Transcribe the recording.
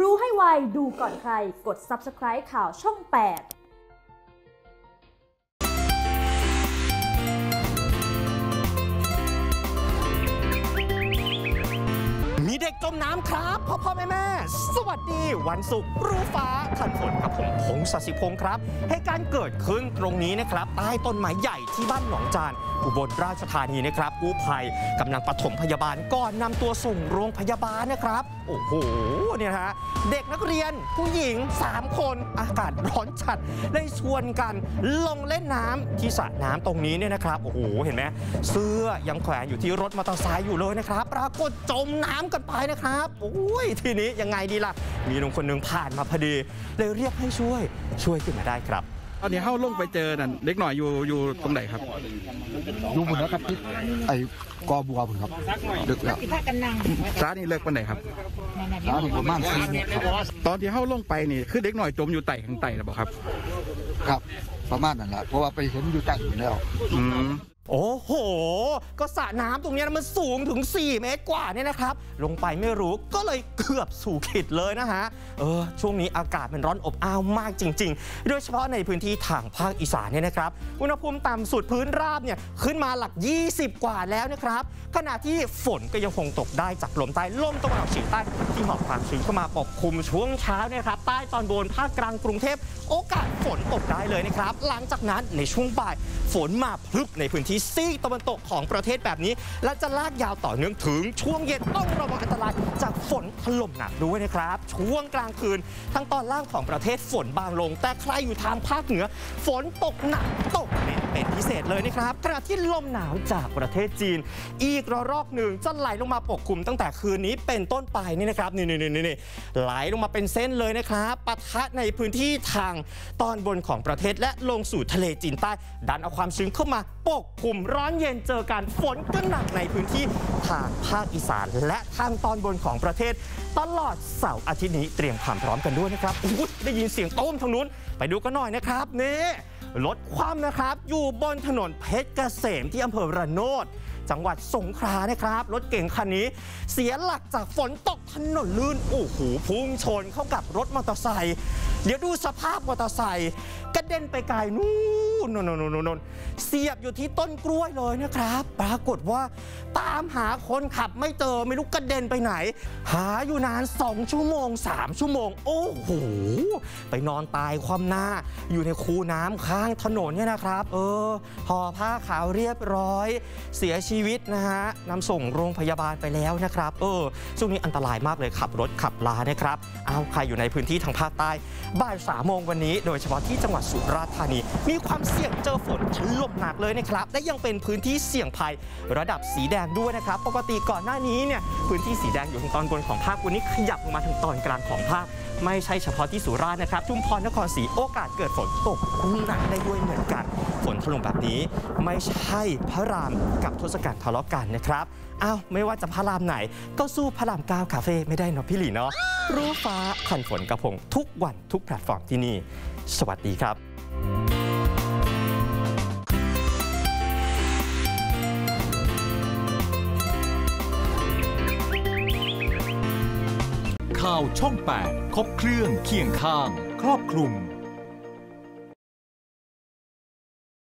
รู้ให้ไว ดูก่อนใคร กด subscribe ข่าวช่อง 8มีเด็กจมน้ำครับ พ่อพ่อแม่แม่สวัสดี วันศุกร์รู้ฟ้าทันฝนกับผมพงศสิพงศ์ครับเหตุการณ์เกิดขึ้นตรงนี้นะครับ ใต้ต้นไม้ใหญ่ที่บ้านหนองจาน อุบลราชธานีนะครับกู้ภัยกำลังปฐมพยาบาลก่อนนำตัวส่งโรงพยาบาลนะครับ โอ้โหเนี่ยฮะเด็กนักเรียนผู้หญิง 3 คนอากาศร้อนจัดได้ชวนกันลงเล่นน้ำที่สระน้ำตรงนี้เนี่ยนะครับโอ้โหเห็นไหมเสื้อยังแขวนอยู่ที่รถมอเตอร์ไซค์อยู่เลยนะครับ ปรากฏจมน้ำกันไปนะครับโอ้ยทีนี้ยังไงดีล่ะ มีหนุ่มคนหนึ่งผ่านมาพอดี เลยเรียกให้ช่วยช่วยขึ้นมาได้ครับ ตอนนี้เข้าลงไปเจอนั่นเล็กหน่อยอยู่อยู่ตรงไหนครับดูหมดแล้วครับที่ไอ้กอบัวผมครับลึกแล้วร้านนี้เลิกปันไหนครับร้านนี้ประมาณสี่เมตรครับตอนที่เข้าลงไปนี่คือเด็กหน่อยจมอยู่ไต่ข้างไต่หรือเปล่าครับ ครับประมาณนั้นแหละเพราะว่าไปเห็นอยู่ใต้อยู่แล้วอืม โอ้โห ก็สระน้ำตรงนี้มันสูงถึง 4 เมตรกว่าเนี่ยนะครับ ลงไปไม่รู้ก็เลยเกือบสู่ขีดเลยนะฮะ เออ ช่วงนี้อากาศมันร้อนอบอ้าวมากจริง ๆ โดยเฉพาะในพื้นที่ทางภาคอีสานเนี่ยนะครับ อุณหภูมิต่ำสุดพื้นราบเนี่ยขึ้นมาหลัก 20 กว่าแล้วนะครับ ขณะที่ฝนก็ยังคงตกได้จากลมใต้ลมตะวันออกเฉียงใต้ที่หอบความชื้นเข้ามาปกคลุมช่วงเช้าเนี่ยครับใต้ตอนบนภาคกลางกรุงเทพโอกาสฝนตกได้เลยนะครับ หลังจากนั้นในช่วงบ่ายฝนมาพลึบในพื้นที่ซีกตะวันตกของประเทศแบบนี้ และจะลากยาวต่อเนื่องถึงช่วงเย็นต้องระวังอันตรายจากฝนถล่มหนักด้วยนะครับ ช่วงกลางคืนทั้งตอนล่างของประเทศฝนบางลง แต่ใครอยู่ทางภาคเหนือ ฝนตกหนักตก เป็นพิเศษเลยนะครับขณะที่ลมหนาวจากประเทศจีน อีกระลอกหนึ่งจะไหลลงมาปกคลุมตั้งแต่คืนนี้เป็นต้นไปนี่นะครับนี่นี่นี่นี่ไหลลงมาเป็นเส้นเลยนะครับปะทะในพื้นที่ทางตอนบนของประเทศและลงสู่ทะเลจีนใต้ ดันเอาความชื้นเข้ามาปกคลุมร้อนเย็นเจอกันฝนก็หนักในพื้นที่ทางภาคอีสาน และทางตอนบนของประเทศ ตลอดเสาร์อาทิตย์นี้เตรียมความพร้อมกันด้วยนะครับได้ยินเสียงต้มทางนู้น ไปดูกันหน่อยนะครับนี่รถความนะครับอยู่บนถนนเพชรเกษมที่อำเภอระโนด จังหวัดสงขลานะครับ รถเก่งคันนี้ เสียหลักจากฝนตกถนนลื่น โอ้โหพุ่งชนเข้ากับรถมอเตอร์ไซค์ เดี๋ยวดูสภาพมอเตอร์ไซค์กระเด็นไปไกลนู่นนนนนนเสียบอยู่ที่ต้นกล้วยเลยนะครับ ปรากฏว่าตามหาคนขับไม่เจอไม่รู้กระเด็นไปไหน หาอยู่นาน 2 ชั่วโมง 3 ชั่วโมง โอ้โห ไปนอนตายความหน้า อยู่ในคูน้ำข้างถนนเนี่ยนะครับ เออห่อผ้าขาวเรียบร้อย เสียชีวิตนะฮะนำส่งโรงพยาบาลไปแล้วนะครับ เออช่วงนี้อันตรายมากเลยขับรถขับลานะครับ เอาใครอยู่ในพื้นที่ทางภาคใต้บ่ายสามโมงวันนี้โดยเฉพาะที่จังหวัดสุราษฎร์ธานี มีความเสี่ยงเจอฝนถล่มหนักเลยนะครับ และยังเป็นพื้นที่เสี่ยงภัยระดับสีแดงด้วยนะครับ ปกติก่อนหน้านี้เนี่ยพื้นที่สีแดงอยู่ทางตอนบนของภาควันนี้ขยับลงมาทางตอนกลางของภาคไม่ใช่เฉพาะที่สุราษฎร์นะครับชุมพรนครศรีโอกาสเกิดฝนตกหนักได้ด้วยเหมือนกัน นถล่มแบบนี้ ไม่ใช่พระรามกับทศกัณฐ์ทะเลาะกันนะครับอ้าวไม่ว่าจะพระรามไหน ก็สู้พระรามเก้าคาเฟ่ไม่ได้เนาะพี่หลีเนาะรู้ฟ้าขันฝนกระพงทุกวันทุกแพลตฟอร์มที่นี่ สวัสดีครับข่าวช่อง 8 ครบเครื่องเคียงข้าง ครอบคลุม